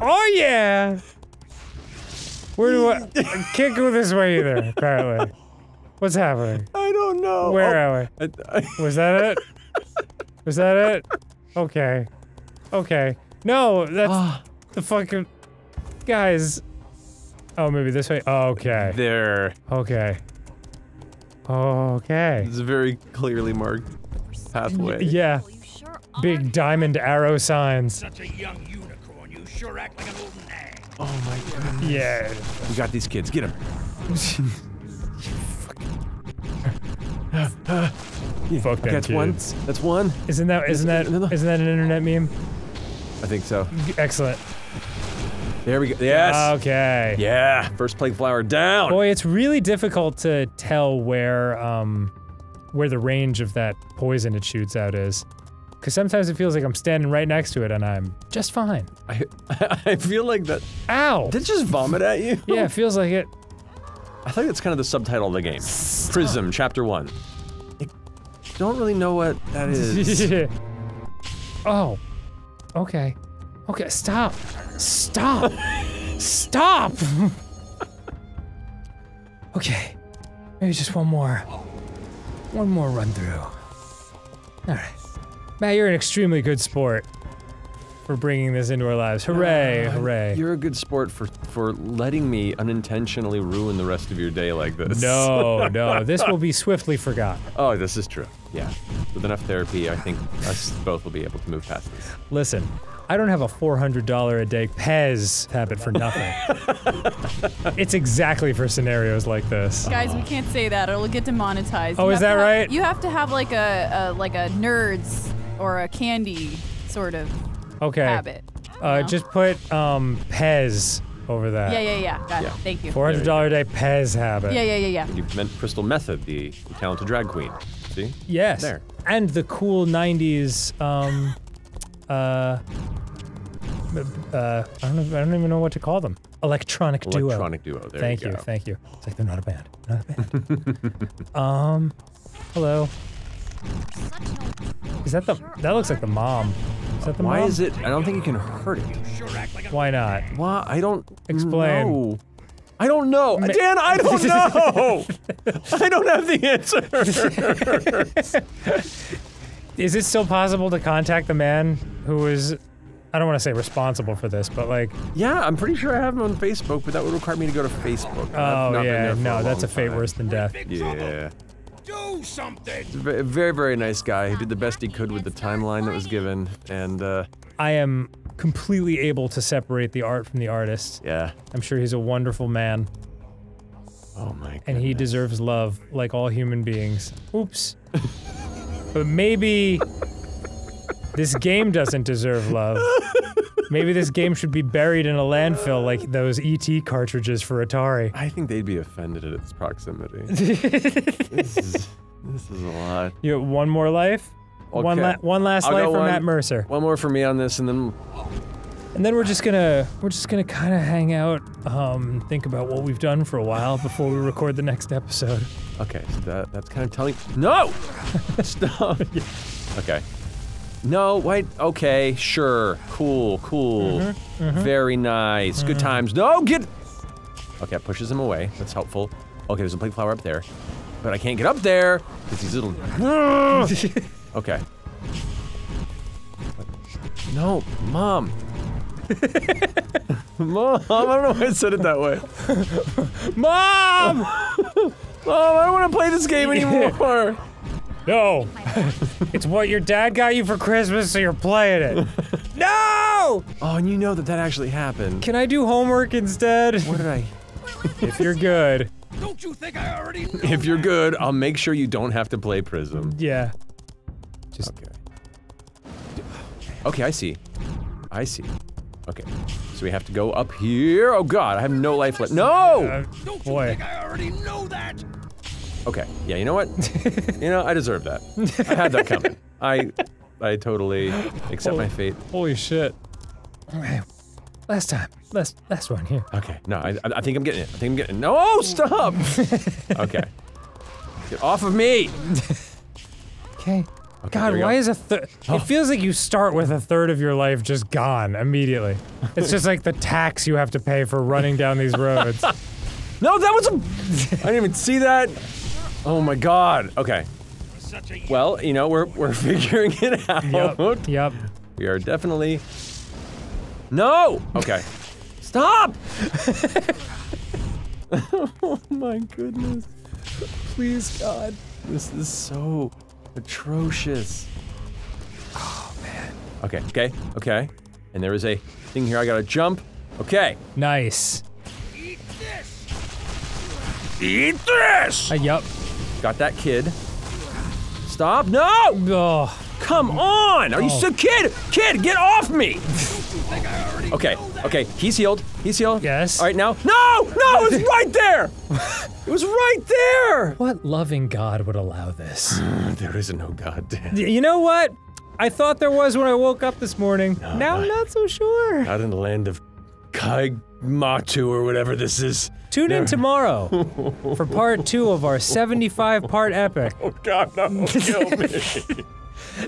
Oh yeah. Where do I? I can't go this way either. Apparently. What's happening? I don't know. Where Oh, are I, I, we? Was that it? Was that it? Okay. Okay. No, that's the fucking guys. Oh, maybe this way. Okay. There. Okay. Okay. It's a very clearly marked pathway. Yeah. Sure. Big diamond arrow signs. Such a young unicorn, you sure act like an old nag. Oh my god. Yeah. We got these kids. Get them. Fuck them Okay, that's one. That's one. Isn't that isn't that No, no. isn't that an internet meme? I think so. Excellent. There we go. Yes. Okay. yeah. First plague flower down. Boy, it's really difficult to tell where um where the range of that poison it shoots out is. Cause sometimes it feels like I'm standing right next to it and I'm just fine. I, I feel like that. Ow! Did it just vomit at you? yeah, it feels like it. I think that's kind of the subtitle of the game. Pryzm, Chapter 1. I don't really know what that is. oh. Okay. Okay, stop. Stop. stop. okay. Maybe just one more. One more run through. Alright. Matt, you're an extremely good sport for bringing this into our lives. Hooray, uh, hooray. You're a good sport for, for letting me unintentionally ruin the rest of your day like this. No, no, this will be swiftly forgotten. Oh, this is true. Yeah. With enough therapy, I think us both will be able to move past this. Listen, I don't have a $400 a day Pez habit for nothing. it's exactly for scenarios like this. Guys, we can't say that. It'll get demonetized. Oh, You is have that to have- right? You have to have like a, a like a nerds or a candy sort of Okay. habit. Uh, just put um, Pez over that. Yeah, yeah, yeah. Got Yeah. it. Thank you. $400 a day Pez habit. Yeah, yeah, yeah, yeah. You meant Crystal Method, the talented drag queen. See? Yes. There. And the cool 90s, um, uh, uh, I don't, know, I don't even know what to call them. Electronic, duo. Electronic duo. There Thank you you, go. thank you. It's like they're not a band. Not a band. um, hello. Is that the? That looks like the mom. Is that the Why mom? is it? I don't think you can hurt it. Sure act like a Why not? Why? I don't Explain. know. I don't know. Dan, I don't know. I don't have the answer. Is it still possible to contact the man who was? I don't want to say responsible for this, but like, yeah, I'm pretty sure I have him on Facebook, but that would require me to go to Facebook. Oh not yeah, there for no, that's a fate time. worse than death. Yeah. Do something. Ve- Very, very nice guy. He did the best he could with the timeline that was given, and uh, I am completely able to separate the art from the artist. yeah. I'm sure he's a wonderful man, Oh my. God. And he deserves love like all human beings. Oops. but maybe this game doesn't deserve love. Maybe this game should be buried in a landfill like those ET cartridges for Atari. I think they'd be offended at its proximity. this is this is a lot. You have one more life? One, Okay. la- one last I'll life for one- Matt Mercer. One more for me on this, and then And then we're just gonna we're just gonna kind of hang out, um, think about what we've done for a while before we record the next episode. okay. So that that's kind of telling. No. Stop. Okay. No. Wait. Okay. Sure. Cool. Cool. Mm-hmm, Very nice. Good times. No. Get. Okay. It pushes him away. That's helpful. Okay. There's a plague flower up there, but I can't get up there because these little. okay. No, mom. Mom, I don't know why I said it that way. Mom! Mom, I don't want to play this game anymore. No! it's what your dad got you for Christmas, so you're playing it. no! Oh, and you know that that actually happened. Can I do homework instead? What did I? if you're good. Don't you think I already know If you're that? good, I'll make sure you don't have to play Pryzm. Yeah. Just Okay. Okay, I see. I see. Okay. So we have to go up here. Oh god, I have no life left. No! uh, Don't you boy. think I already know that? Okay. Yeah, you know what? you know, I deserve that. I had that coming. I I totally accept my fate. Holy shit. Okay. Last time. Last last one here. Okay. No, I, I think I'm getting it. I think I'm getting it. No, stop! okay. Get off of me! Okay. Okay, God, why go. is a third? It oh. feels like you start with a third of your life just gone immediately. It's just like the tax you have to pay for running down these roads. No, that was a. I didn't even see that. Oh my god. Okay. Well, you know, we're we're figuring it out. Yep. Yep. We are definitely. No. Okay. Stop. oh my goodness. Please, God. This is so atrocious. Oh man. Okay. Okay. Okay. And there is a thing here. I gotta jump. Okay. Nice. Eat this! Eat this. Uh, yep. Got that kid. Stop. No. Oh. Come on! Are you Oh. so kid? Kid, get off me! Okay, okay, he's healed. He's healed. Yes. All right, now. No! No! It was right there! It was right there! What loving God would allow this? There is no God. Y- you know what? I thought there was when I woke up this morning. now I'm not so sure. Not in the land of Kai Matu or whatever this is. Tune in tomorrow for part two of our 75 part epic. Oh God, no! Kill me!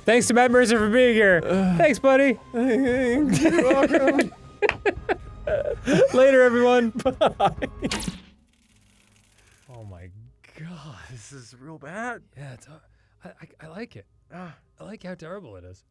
Thanks to Matt Mercer for being here. Thanks, buddy. You're welcome. Later, everyone. Oh my god. This is real bad. Yeah, it's, uh, I, I, I like it. I like how terrible it is.